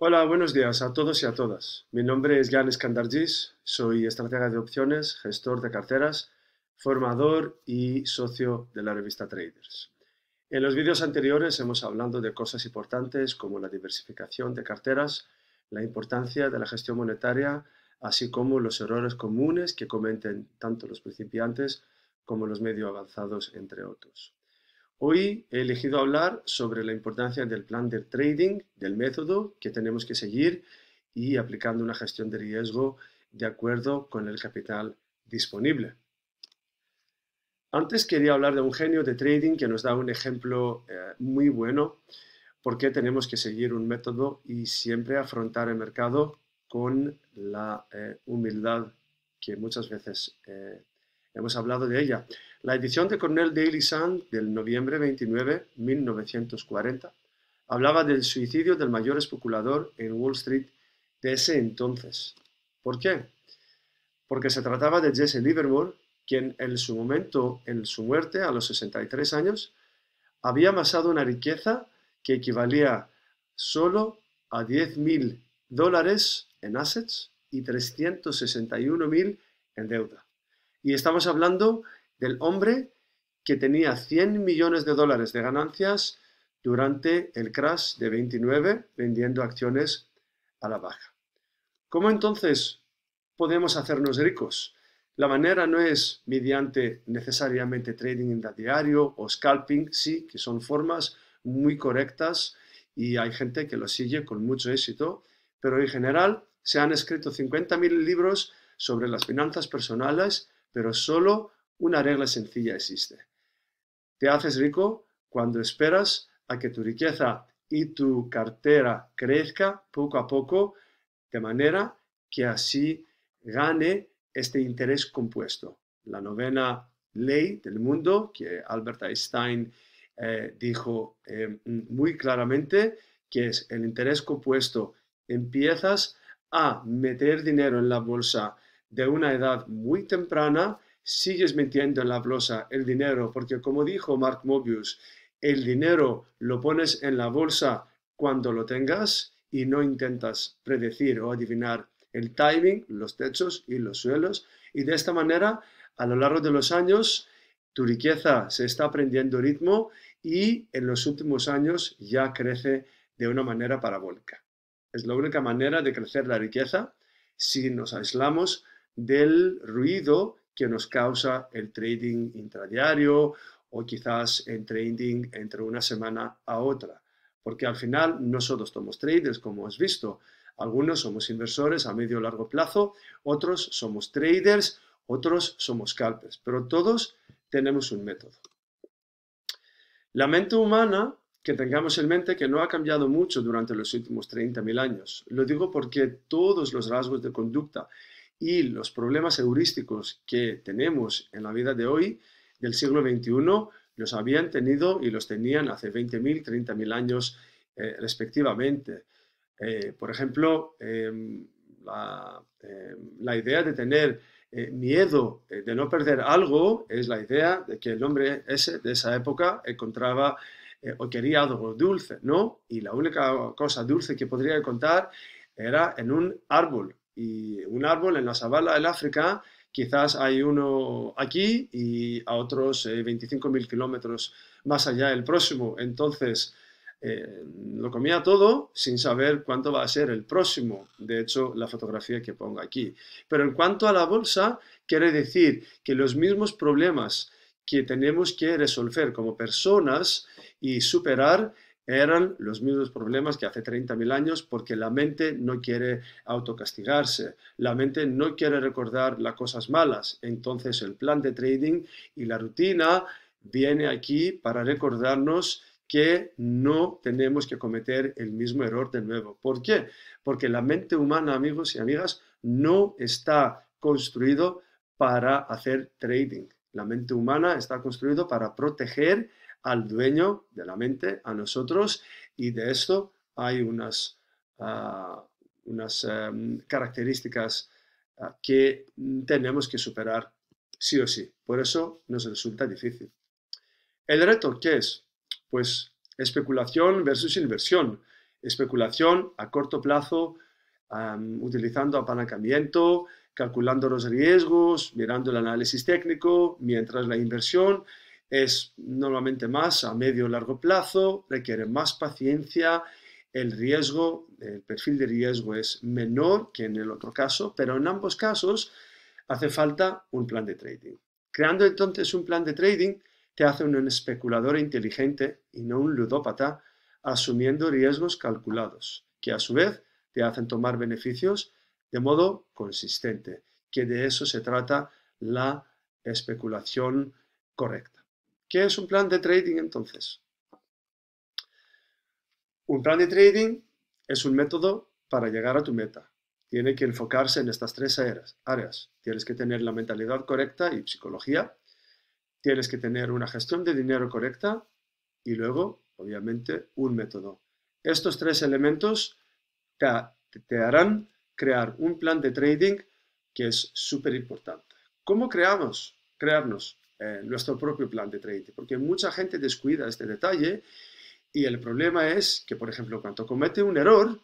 Hola, buenos días a todos y a todas. Mi nombre es Jan Skandargis, soy estratega de opciones, gestor de carteras, formador y socio de la revista Traders. En los vídeos anteriores hemos hablado de cosas importantes como la diversificación de carteras, la importancia de la gestión monetaria, así como los errores comunes que cometen tanto los principiantes como los medio avanzados, entre otros. Hoy he elegido hablar sobre la importancia del plan de trading, del método que tenemos que seguir y aplicando una gestión de riesgo de acuerdo con el capital disponible. Antes quería hablar de un genio de trading que nos da un ejemplo eh, muy bueno por qué tenemos que seguir un método y siempre afrontar el mercado con la eh, humildad que muchas veces eh, hemos hablado de ella. La edición de Cornell Daily Sun del noviembre 29, 1940, hablaba del suicidio del mayor especulador en Wall Street de ese entonces. ¿Por qué? Porque se trataba de Jesse Livermore, quien en su momento, en su muerte, a los 63 años, había amasado una riqueza que equivalía solo a 10.000 dólares en assets y 361.000 en deuda. Y estamos hablando del hombre que tenía 100 millones de dólares de ganancias durante el crash de 29 vendiendo acciones a la baja. ¿Cómo entonces podemos hacernos ricos? La manera no es mediante necesariamente trading en diario o scalping, sí, que son formas muy correctas y hay gente que lo sigue con mucho éxito, pero en general se han escrito 50.000 libros sobre las finanzas personales, pero solo una regla sencilla existe. Te haces rico cuando esperas a que tu riqueza y tu cartera crezca poco a poco, de manera que así gane este interés compuesto. La novena ley del mundo que Albert Einstein eh, dijo eh, muy claramente, que es el interés compuesto. Empiezas a meter dinero en la bolsa de una edad muy temprana sigues metiendo en la bolsa el dinero, porque como dijo Mark Mobius, el dinero lo pones en la bolsa cuando lo tengas y no intentas predecir o adivinar el timing, los techos y los suelos. Y de esta manera, a lo largo de los años, tu riqueza se está aprendiendo ritmo y en los últimos años ya crece de una manera parabólica. Es la única manera de crecer la riqueza si nos aislamos del ruido que nos causa el trading intradiario o quizás el trading entre una semana a otra. Porque al final nosotros somos traders, como has visto. Algunos somos inversores a medio o largo plazo, otros somos traders, otros somos scalpers, pero todos tenemos un método. La mente humana, que tengamos en mente que no ha cambiado mucho durante los últimos 30.000 años. Lo digo porque todos los rasgos de conducta y los problemas heurísticos que tenemos en la vida de hoy, del siglo XXI, los habían tenido y los tenían hace 20.000, 30.000 años eh, respectivamente. Eh, por ejemplo, em, em, la, idea de tener eh, miedo de no perder algo es la idea de que el hombre ese de esa época encontraba o quería algo dulce, ¿no? Y la única cosa dulce que podría encontrar era en un árbol, y un árbol en la sabana del África, quizás hay uno aquí y a otros 25.000 eh, kilómetros más allá el próximo. Entonces, eh, lo comía todo sin saber cuánto va a ser el próximo. De hecho, la fotografía que pongo aquí. Pero en cuanto a la bolsa, quiere decir que los mismos problemas que tenemos que resolver como personas y superar eran los mismos problemas que hace 30.000 años porque la mente no quiere autocastigarse, la mente no quiere recordar las cosas malas. Entonces el plan de trading y la rutina viene aquí para recordarnos que no tenemos que cometer el mismo error de nuevo. ¿Por qué? Porque la mente humana, amigos y amigas, no está construido para hacer trading. La mente humana está construido para proteger al dueño de la mente, a nosotros, y de esto hay unas, ah, unas em, características ah, que tenemos que superar sí o sí. Por eso nos resulta difícil. ¿El reto qué es? Pues especulación versus inversión. Especulación a corto plazo, utilizando apalancamiento, calculando los riesgos, mirando el análisis técnico, mientras la inversión es normalmente más a medio o largo plazo, requiere más paciencia, el riesgo, el perfil de riesgo es menor que en el otro caso, pero en ambos casos hace falta un plan de trading. Creando entonces un plan de trading te hace un especulador inteligente y no un ludópata, asumiendo riesgos calculados, que a su vez te hacen tomar beneficios de modo consistente, que de eso se trata la especulación correcta. ¿Qué es un plan de trading entonces? Un plan de trading es un método para llegar a tu meta. Tiene que enfocarse en estas tres áreas. Tienes que tener la mentalidad correcta y psicología. Tienes que tener una gestión de dinero correcta y luego, obviamente, un método. Estos tres elementos te, harán crear un plan de trading que es súper importante. ¿Cómo creamos, crearnos eh, nuestro propio plan de trading? Porque mucha gente descuida este detalle y el problema es que, por ejemplo, cuando comete un error,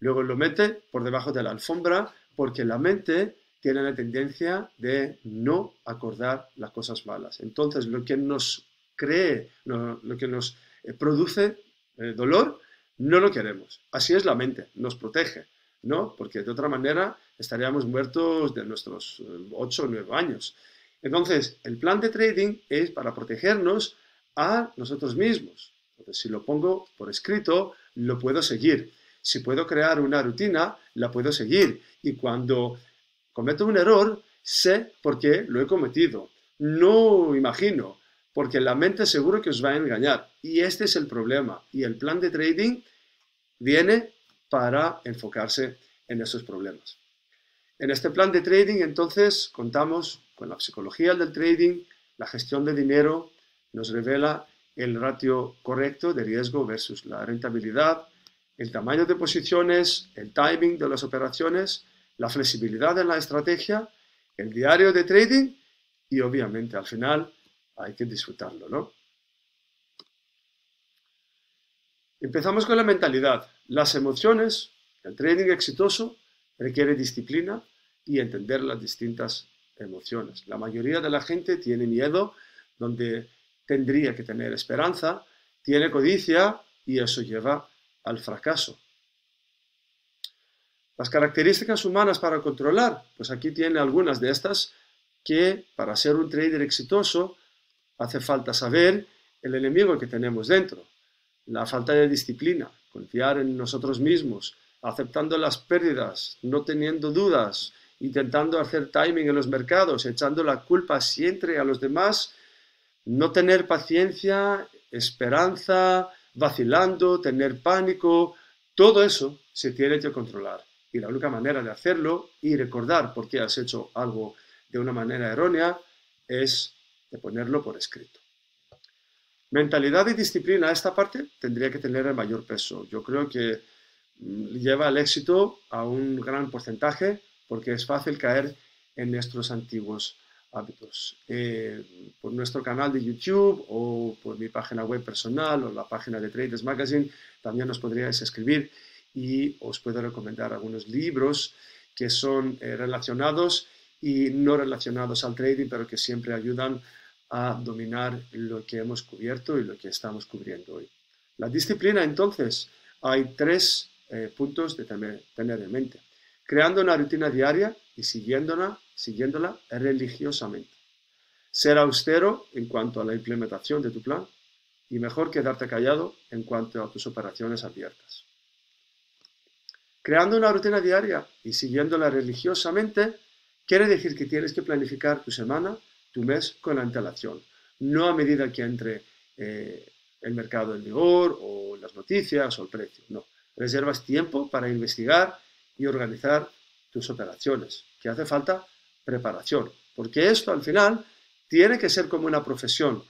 luego lo mete por debajo de la alfombra porque la mente tiene la tendencia de no acordar las cosas malas. Entonces, lo que nos cree, lo, que nos eh, produce eh, dolor, no lo queremos. Así es la mente, nos protege, ¿no? Porque de otra manera estaríamos muertos de nuestros 8 o 9 años. Entonces, el plan de trading es para protegernos a nosotros mismos. Entonces, si lo pongo por escrito, lo puedo seguir. Si puedo crear una rutina, la puedo seguir. Y cuando cometo un error, sé por qué lo he cometido. No imagino, porque la mente seguro que os va a engañar. Y este es el problema. Y el plan de trading viene para enfocarse en esos problemas. En este plan de trading, entonces, contamos con la psicología del trading, la gestión de dinero, nos revela el ratio correcto de riesgo versus la rentabilidad, el tamaño de posiciones, el timing de las operaciones, la flexibilidad en la estrategia, el diario de trading y obviamente al final hay que disfrutarlo, ¿no? Empezamos con la mentalidad. Las emociones, el trading exitoso requiere disciplina y entender las distintas emociones. La mayoría de la gente tiene miedo donde tendría que tener esperanza, tiene codicia y eso lleva al fracaso. Las características humanas para controlar, pues aquí tiene algunas de estas que para ser un trader exitoso hace falta saber el enemigo que tenemos dentro, la falta de disciplina, confiar en nosotros mismos, aceptando las pérdidas, no teniendo dudas, intentando hacer timing en los mercados, echando la culpa siempre a los demás, no tener paciencia, esperanza, vacilando, tener pánico, todo eso se tiene que controlar. Y la única manera de hacerlo y recordar por qué has hecho algo de una manera errónea es de ponerlo por escrito. Mentalidad y disciplina, esta parte tendría que tener el mayor peso. Yo creo que lleva al éxito a un gran porcentaje porque es fácil caer en nuestros antiguos hábitos. Eh, por nuestro canal de YouTube o por mi página web personal o la página de Traders Magazine también nos podríais escribir y os puedo recomendar algunos libros que son eh, relacionados y no relacionados al trading, pero que siempre ayudan a dominar lo que hemos cubierto y lo que estamos cubriendo hoy. La disciplina, entonces, hay tres eh, puntos de tener, en mente. Creando una rutina diaria y siguiéndola, siguiéndola religiosamente. Ser austero en cuanto a la implementación de tu plan y mejor quedarte callado en cuanto a tus operaciones abiertas. Creando una rutina diaria y siguiéndola religiosamente quiere decir que tienes que planificar tu semana tu mes con antelación, no a medida que entre eh, el mercado en vigor o las noticias o el precio, no. Reservas tiempo para investigar y organizar tus operaciones, que hace falta preparación, porque esto al final tiene que ser como una profesión,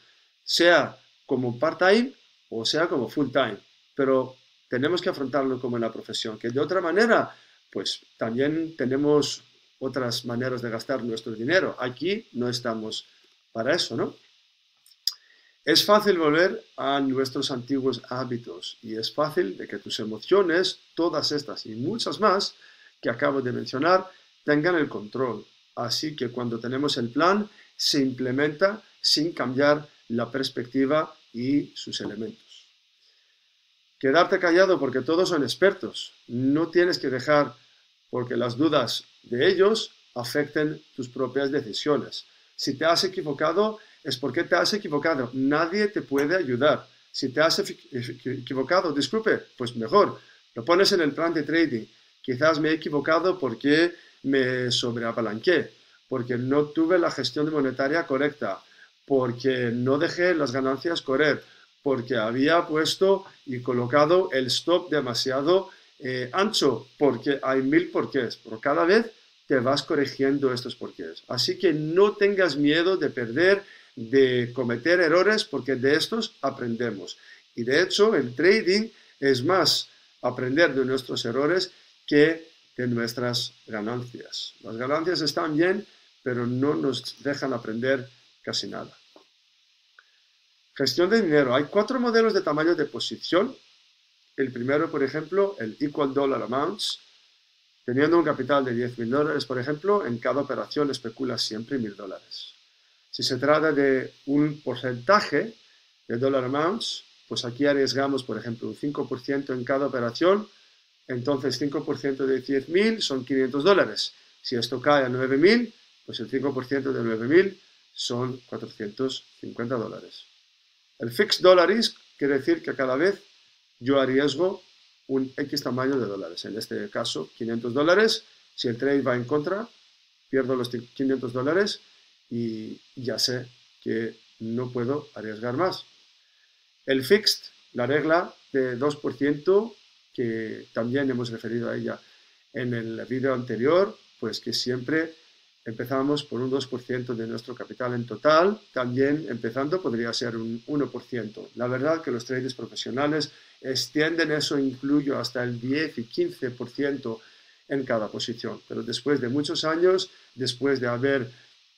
sea como part-time o sea como full-time, pero tenemos que afrontarlo como una profesión, que de otra manera, pues también tenemos otras maneras de gastar nuestro dinero. Aquí no estamos para eso, ¿no? Es fácil volver a nuestros antiguos hábitos y es fácil de que tus emociones, todas estas y muchas más que acabo de mencionar, tengan el control. Así que cuando tenemos el plan, se implementa sin cambiar la perspectiva y sus elementos. Quedarte callado porque todos son expertos. No tienes que dejar porque las dudas de ellos afecten tus propias decisiones. Si te has equivocado, es porque te has equivocado. Nadie te puede ayudar. Si te has equivocado, disculpe, pues mejor, lo pones en el plan de trading. Quizás me he equivocado porque me sobreapalanqué, porque no tuve la gestión monetaria correcta, porque no dejé las ganancias correr, porque había puesto y colocado el stop demasiado eh, ancho, porque hay mil porqués, pero cada vez te vas corrigiendo estos porqués. Así que no tengas miedo de perder, de cometer errores, porque de estos aprendemos. Y de hecho, el trading es más aprender de nuestros errores que de nuestras ganancias. Las ganancias están bien, pero no nos dejan aprender casi nada. Gestión de dinero. Hay cuatro modelos de tamaño de posición. El primero, por ejemplo, el Equal Dollar Amounts. Teniendo un capital de 10 mil dólares, por ejemplo, en cada operación especula siempre mil dólares. Si se trata de un porcentaje de dollar amounts, pues aquí arriesgamos, por ejemplo, un 5% en cada operación, entonces 5% de 10.000 son 500 dólares. Si esto cae a 9.000, pues el 5% de 9.000 son 450 dólares. El fixed dollar risk quiere decir que cada vez yo arriesgo un X tamaño de dólares. En este caso, 500 dólares. Si el trade va en contra, pierdo los 500 dólares y ya sé que no puedo arriesgar más. El fixed, la regla de 2%, que también hemos referido a ella en el vídeo anterior, pues que siempre empezamos por un 2% de nuestro capital en total, también empezando podría ser un 1%. La verdad que los traders profesionales extienden eso, incluyo hasta el 10 y 15% en cada posición. Pero después de muchos años, después de haber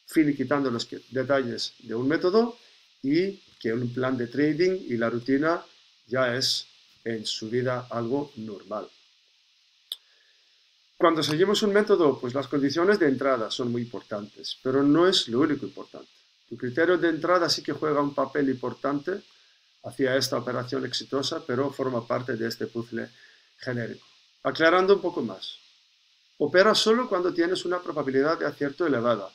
finiquitando los detalles de un método y que un plan de trading y la rutina ya es en su vida algo normal. Cuando seguimos un método, pues las condiciones de entrada son muy importantes, pero no es lo único importante. Tu criterio de entrada sí que juega un papel importante hacia esta operación exitosa, pero forma parte de este puzzle genérico. Aclarando un poco más. Opera solo cuando tienes una probabilidad de acierto elevada.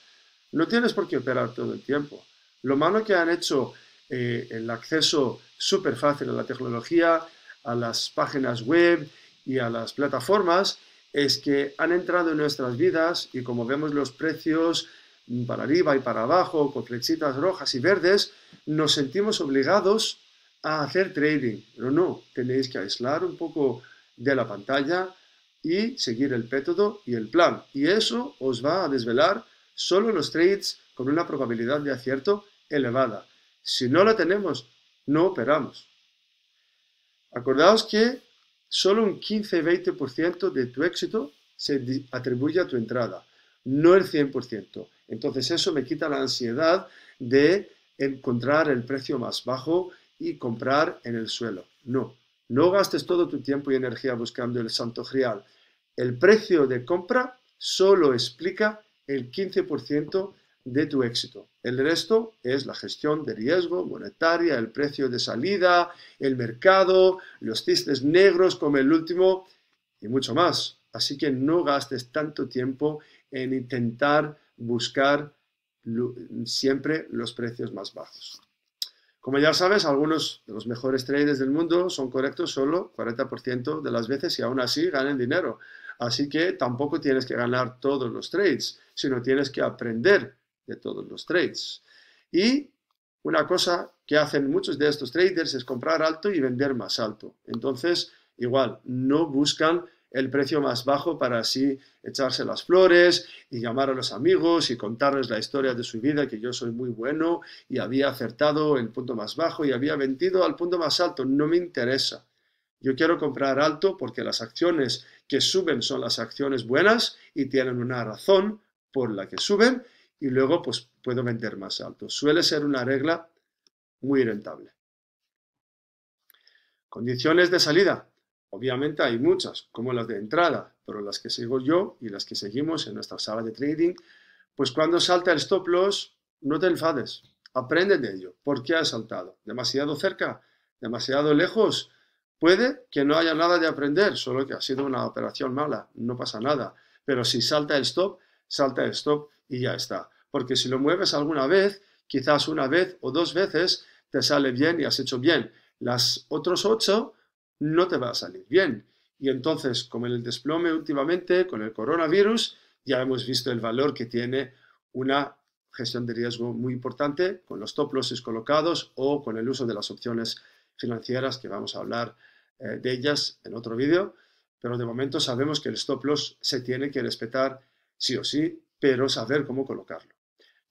No tienes por qué operar todo el tiempo. Lo malo que han hecho eh, el acceso súper fácil a la tecnología, a las páginas web y a las plataformas es que han entrado en nuestras vidas y como vemos los precios para arriba y para abajo, con flechitas rojas y verdes, nos sentimos obligados a hacer trading. Pero no, tenéis que aislar un poco de la pantalla y seguir el método y el plan. Y eso os va a desvelar solo los trades con una probabilidad de acierto elevada. Si no la tenemos, no operamos. Acordaos que solo un 15-20% de tu éxito se atribuye a tu entrada, no el 100%. Entonces eso me quita la ansiedad de encontrar el precio más bajo y comprar en el suelo. No, no gastes todo tu tiempo y energía buscando el santo grial. El precio de compra solo explica el 15% de tu éxito. El resto es la gestión de riesgo monetaria, el precio de salida, el mercado, los cisnes negros como el último y mucho más. Así que no gastes tanto tiempo en intentar buscar siempre los precios más bajos. Como ya sabes, algunos de los mejores traders del mundo son correctos solo 40% de las veces y aún así ganan dinero. Así que tampoco tienes que ganar todos los trades, sino tienes que aprender de todos los trades. Y una cosa que hacen muchos de estos traders es comprar alto y vender más alto. Entonces, igual, no buscan el precio más bajo para así echarse las flores y llamar a los amigos y contarles la historia de su vida, que yo soy muy bueno y había acertado el punto más bajo y había vendido al punto más alto. No me interesa. Yo quiero comprar alto porque las acciones que suben son las acciones buenas y tienen una razón por la que suben y luego pues puedo vender más alto. Suele ser una regla muy rentable. Condiciones de salida. Obviamente hay muchas, como las de entrada, pero las que sigo yo y las que seguimos en nuestra sala de trading, pues cuando salta el stop loss, no te enfades, aprende de ello. ¿Por qué ha saltado? ¿Demasiado cerca? ¿Demasiado lejos? Puede que no haya nada de aprender, solo que ha sido una operación mala, no pasa nada. Pero si salta el stop, salta el stop y ya está. Porque si lo mueves alguna vez, quizás una vez o dos veces, te sale bien y has hecho bien las otros ocho no te va a salir bien. Y entonces, como en el desplome últimamente con el coronavirus, ya hemos visto el valor que tiene una gestión de riesgo muy importante con los top losses colocados o con el uso de las opciones financieras que vamos a hablar eh, de ellas en otro vídeo. Pero de momento sabemos que el stop loss se tiene que respetar sí o sí, pero saber cómo colocarlo.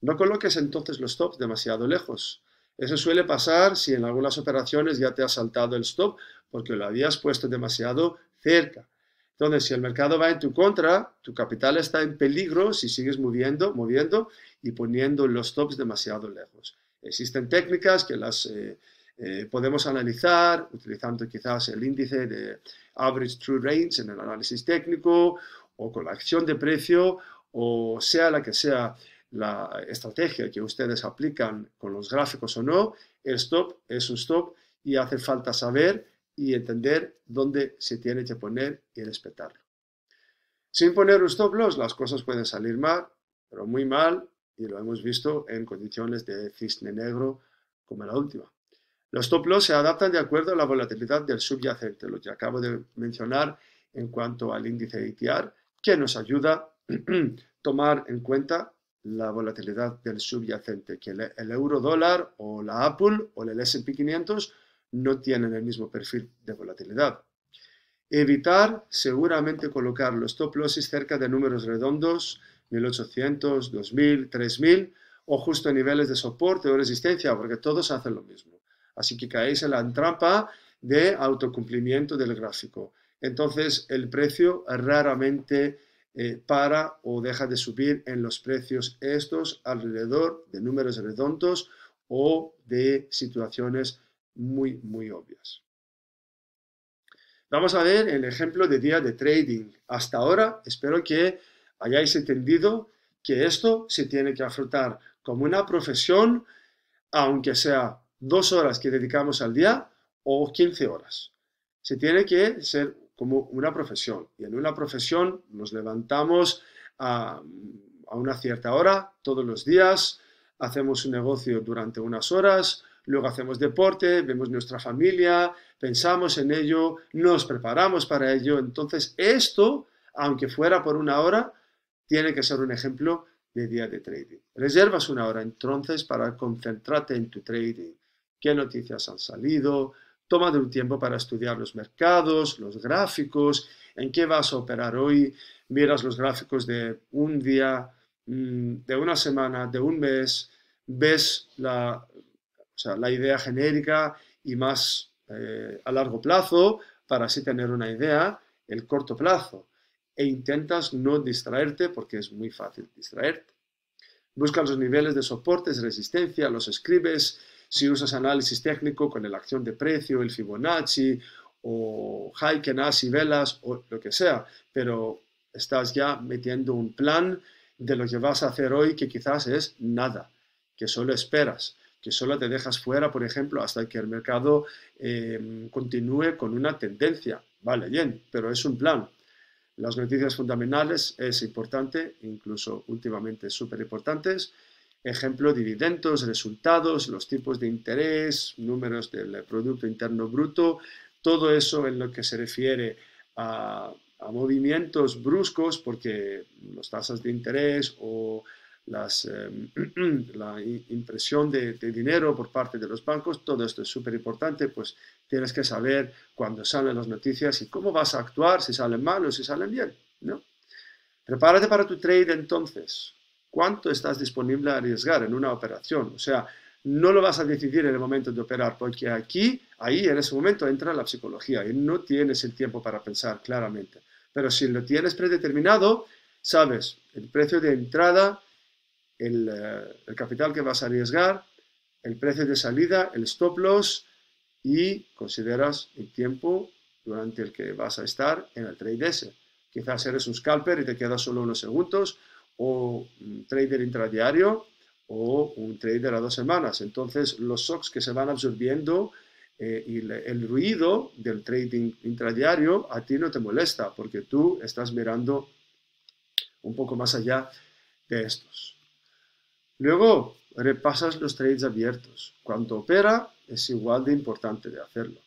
No coloques entonces los stops demasiado lejos. Eso suele pasar si en algunas operaciones ya te ha saltado el stop porque lo habías puesto demasiado cerca. Entonces, si el mercado va en tu contra, tu capital está en peligro si sigues moviendo, moviendo y poniendo los stops demasiado lejos. Existen técnicas que las eh, eh, podemos analizar utilizando quizás el índice de Average True Range en el análisis técnico o con la acción de precio o sea la que sea la estrategia que ustedes aplican con los gráficos o no, el stop es un stop y hace falta saber y entender dónde se tiene que poner y respetarlo. Sin poner un stop loss las cosas pueden salir mal, pero muy mal, y lo hemos visto en condiciones de cisne negro como la última. Los stop loss se adaptan de acuerdo a la volatilidad del subyacente, lo que acabo de mencionar en cuanto al índice ITR, que nos ayuda a tomar en cuenta la volatilidad del subyacente, que el, euro dólar o la Apple o el S&P 500 no tienen el mismo perfil de volatilidad. Evitar seguramente colocar los stop losses cerca de números redondos, 1800, 2000, 3000 o justo a niveles de soporte o resistencia, porque todos hacen lo mismo. Así que caéis en la trampa de autocumplimiento del gráfico. Entonces el precio raramente eh, para o deja de subir en los precios estos alrededor de números redondos o de situaciones muy, muy obvias. Vamos a ver el ejemplo de día de trading. Hasta ahora espero que hayáis entendido que esto se tiene que afrontar como una profesión, aunque sea dos horas que dedicamos al día o 15 horas. Se tiene que ser como una profesión. Y en una profesión nos levantamos a, una cierta hora todos los días, hacemos un negocio durante unas horas, luego hacemos deporte, vemos nuestra familia, pensamos en ello, nos preparamos para ello. Entonces, esto, aunque fuera por una hora, tiene que ser un ejemplo de día de trading. Reservas una hora entonces para concentrarte en tu trading. ¿Qué noticias han salido? Toma de un tiempo para estudiar los mercados, los gráficos, en qué vas a operar hoy, miras los gráficos de un día, mm, de una semana, de un mes, ves la, la idea genérica y más eh, a largo plazo para así tener una idea el corto plazo e intentas no distraerte porque es muy fácil distraerte. Buscas los niveles de soportes, resistencia, los escribes, si usas análisis técnico con la acción de precio, el Fibonacci o Heiken, y velas o lo que sea, pero estás ya metiendo un plan de lo que vas a hacer hoy que quizás es nada, que solo esperas, que solo te dejas fuera, por ejemplo, hasta que el mercado em, continúe con una tendencia. Vale, bien, pero es un plan. Las noticias fundamentales es importante, incluso últimamente súper importantes, Ejemplo, dividendos, resultados, los tipos de interés, números del Producto Interno Bruto, todo eso en lo que se refiere a, movimientos bruscos, porque las tasas de interés o las, em, la impresión de, dinero por parte de los bancos, todo esto es súper importante, pues tienes que saber cuándo salen las noticias y cómo vas a actuar, si salen mal o si salen bien, ¿no? Prepárate para tu trade entonces cuánto estás disponible a arriesgar en una operación. O sea, no lo vas a decidir en el momento de operar, porque aquí, ahí, en ese momento entra la psicología y no tienes el tiempo para pensar claramente. Pero si lo tienes predeterminado, sabes el precio de entrada, el, eh, capital que vas a arriesgar, el precio de salida, el stop loss y consideras el tiempo durante el que vas a estar en el trade ese. Quizás eres un scalper y te quedas solo unos segundos, o un trader intradiario, o un trader a dos semanas. Entonces, los shocks que se van absorbiendo eh, y el ruido del trading intradiario a ti no te molesta porque tú estás mirando un poco más allá de estos. Luego, repasas los trades abiertos. Cuando opera, es igual de importante de hacerlo.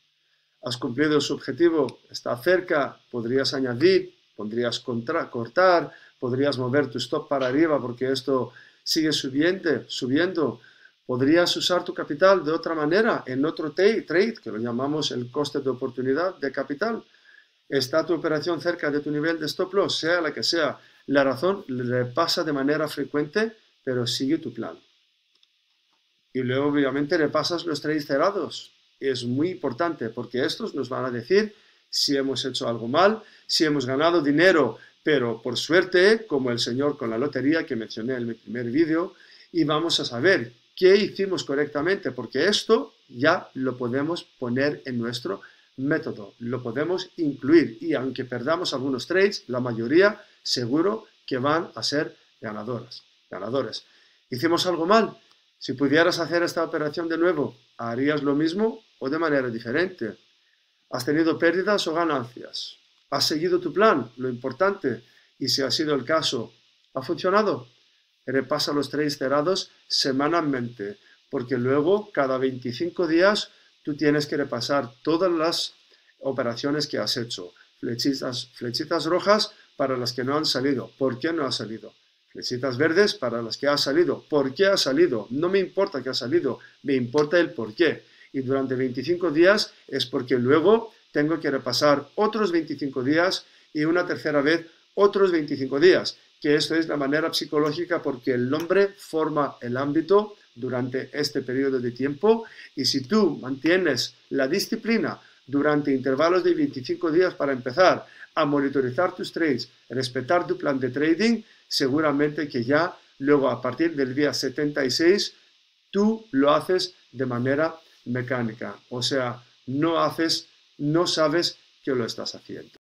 Has cumplido su objetivo, está cerca, podrías añadir, podrías cortar, podrías mover tu stop para arriba porque esto sigue subiendo, subiendo. Podrías usar tu capital de otra manera, en otro trade, que lo llamamos el coste de oportunidad de capital. Está tu operación cerca de tu nivel de stop loss, sea la que sea. La razón repasa de manera frecuente, pero sigue tu plan. Y luego, obviamente, repasas los trades cerrados. Es muy importante porque estos nos van a decir si hemos hecho algo mal, si hemos ganado dinero, pero por suerte, como el señor con la lotería que mencioné en mi primer vídeo, y vamos a saber qué hicimos correctamente, porque esto ya lo podemos poner en nuestro método, lo podemos incluir y aunque perdamos algunos trades, la mayoría seguro que van a ser ganadoras, ganadores. ¿Hicimos algo mal? Si pudieras hacer esta operación de nuevo, ¿harías lo mismo o de manera diferente? ¿Has tenido pérdidas o ganancias? ¿Has seguido tu plan? Lo importante. Y si ha sido el caso, ¿ha funcionado? Repasa los trades cerrados semanalmente, porque luego, cada 25 días, tú tienes que repasar todas las operaciones que has hecho. Flechitas, flechitas rojas para las que no han salido. ¿Por qué no ha salido? Flechitas verdes para las que ha salido. ¿Por qué ha salido? No me importa que ha salido, me importa el por qué. Y durante 25 días es porque luego tengo que repasar otros 25 días y una tercera vez otros 25 días, que esto es la manera psicológica porque el hombre forma el ámbito durante este periodo de tiempo. Y si tú mantienes la disciplina durante intervalos de 25 días para empezar a monitorizar tus trades, respetar tu plan de trading, seguramente que ya luego a partir del día 76 tú lo haces de manera mecánica, o sea, no haces, no sabes que lo estás haciendo.